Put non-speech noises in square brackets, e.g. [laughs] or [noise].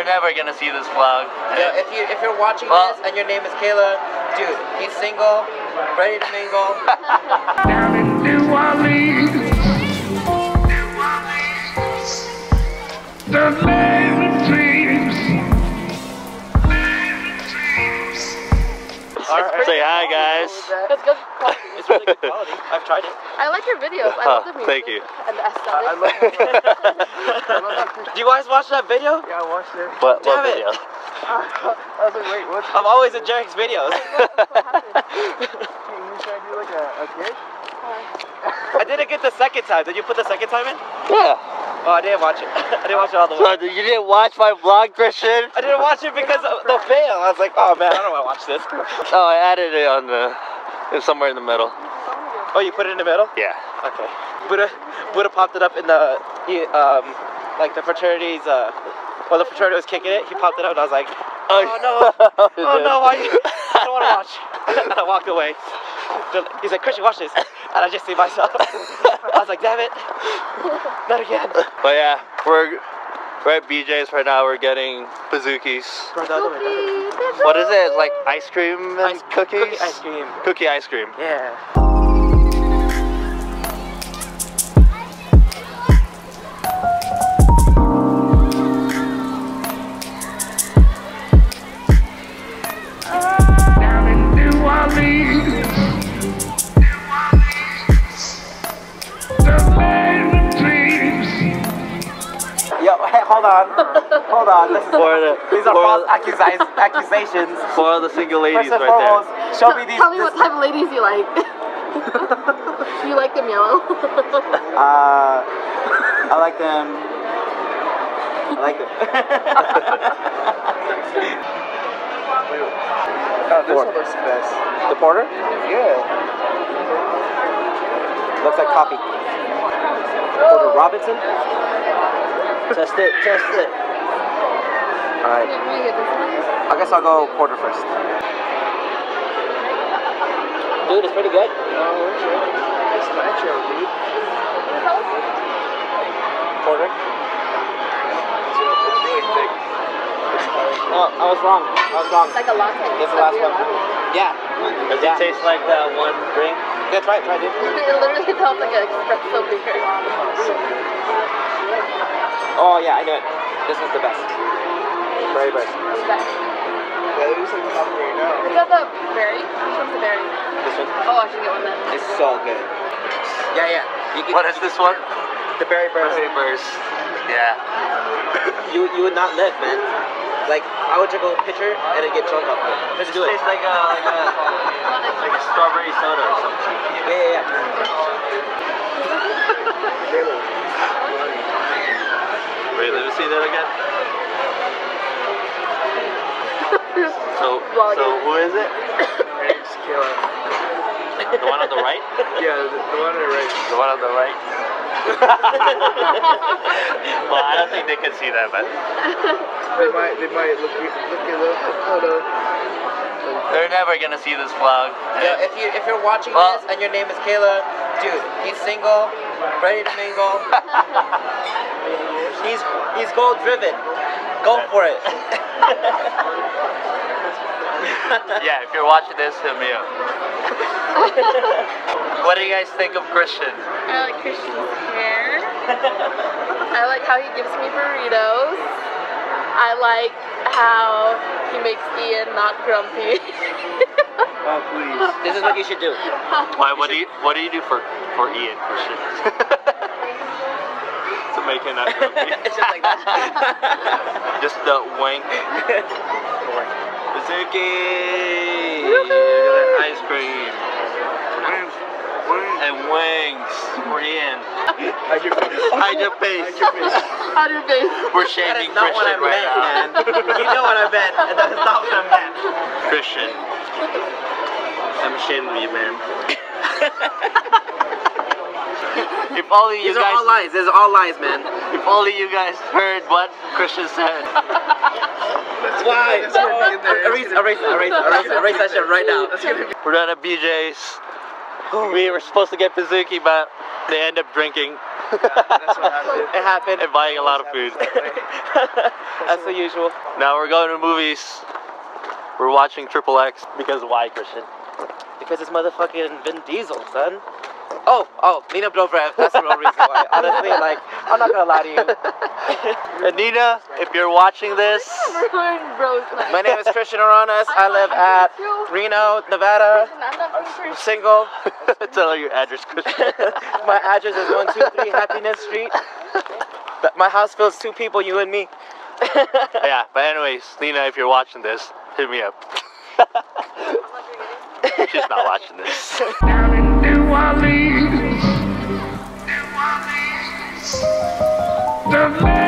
They're never gonna see this vlog. Yeah, if you if you're watching Well- this and your name is Kayla, dude, he's single, ready to mingle. down in New Orleans. The land of dreams. Say hi, guys. It's good quality. It's really good quality. I've tried it. I like your videos. I love the [laughs] music. Thank you. And the aesthetic. [laughs] Do you guys watch that video? Yeah, I watched it. What, Damn what it. video? [laughs] I was like, wait, what? I'm always in Jerick's videos. You trying to do like a, a kid? I didn't get the second time. Did you put the second time in? Yeah. Oh, I didn't watch it. I didn't watch it all the way. So you didn't watch my vlog, Christian? I didn't watch it because of the fail. I was like, oh man, I don't want to watch this. Oh, I added it on the, it's somewhere in the middle. Oh, you put it in the middle? Yeah. Okay. Buddha, Buddha popped it up in the, he, um, like the fraternity's, uh, while the fraternity was kicking it, he popped it up and I was like, oh no, oh no, [laughs] why I don't want to watch. And [laughs] I walked away. He's like, Christian, watch this. And I just see myself. [laughs] I was like, damn it, not again. But yeah, we're, we're at BJ's right now. We're getting pizookies. Go the other way, the other way. What is it? It's like ice cream and Ice- cookies? cookie ice cream. Cookie ice cream. Yeah. Hold on. Hold on. This is, For the, these are for, false accusi- accusations. [laughs] for the single ladies First and right there. show me these. Tell me this- what type of ladies you like. Do [laughs] you like them yellow? Uh, I like them. I like them. [laughs] Oh, this Four. one looks best. the porter Yeah. looks like coffee. Porter Robinson. Test it. Test it. All right. Can we get this one? I guess I'll go porter first. Dude, it's pretty good. Oh, okay. It's nacho, dude. Porter. It's, it's really thick. No, I was wrong. I was wrong. It's like a latte. This the It's last like one. a. Yeah. Does Yeah. it taste like that one drink? Yeah, try it. Try it. It literally tastes like an espresso beer. Oh yeah, I knew it. This is the best. Very best. It's best. Yeah, it looks like coffee right now. Is that the berry? Which one's the berry? This one. Oh, I should get one then. It's so good. Yeah, yeah. You can, What is this one? the berry burst. Papers. Yeah. You you would not live, man. Like I would take a picture and then get drunk off it. Let's do it. tastes like a, like a, like a strawberry soda or something. Yeah, yeah, yeah. Wait, let me see that again. So, so who is it? It's killer. The one on the right? [laughs] Yeah, the, the one on the right. The one on the right? [laughs] well, I don't think they can see that, but They might, they might look, look it up. Hold on. they're never gonna see this vlog. Yeah, if you if you're watching Well- this and your name is Kayla, dude, he's single, ready to mingle. [laughs] he's he's goal driven. Go for it. [laughs] yeah, if you're watching this, hit me up. [laughs] what do you guys think of Christian? I like Christian's hair. I like how he gives me burritos. I like how he makes Ian not grumpy. [laughs] Oh, please. This is what you should do. Why? What do you What do you do for for Ian, Christian? [laughs] to make him not grumpy. [laughs] it's just like that. Just the wink. Pizookie! Ice cream. And wings for Ian. Hide your face. Hide your face. Hide your face. How do you face? We're That shaming is not what I Christian right meant, now. man. [laughs] You know what I meant, and that is not what I meant. Christian. I'm ashamed of you, man. [laughs] if only you These are all lies. These are all lies, man. if only you guys heard what Christian said. Why? That's gonna be in there. Erase, erase, erase, erase, erase that shit right now. That's gonna be. We're done at BJ's. We were supposed to get Pizookie, but they end up drinking That's what happened. [laughs] It happened. and buying a lot of food. [laughs] That's the usual. Now we're going to movies. We're watching Triple X because why, Christian? Because it's motherfucking Vin Diesel, son. Oh, oh, Nina Dobrev. That's the real reason why. Honestly, like, I'm not gonna lie to you. [laughs] Anita, if you're watching this, Ruined Rose night. My name is Christian Aranas. I live at Reno, Nevada. I'm not pretty sure. Single. [laughs] [laughs] tell her your address, Christian. My address is 123 Happiness Street. My house fills two people, you and me. yeah, but anyways, Nina, if you're watching this, hit me up. She's not watching this. The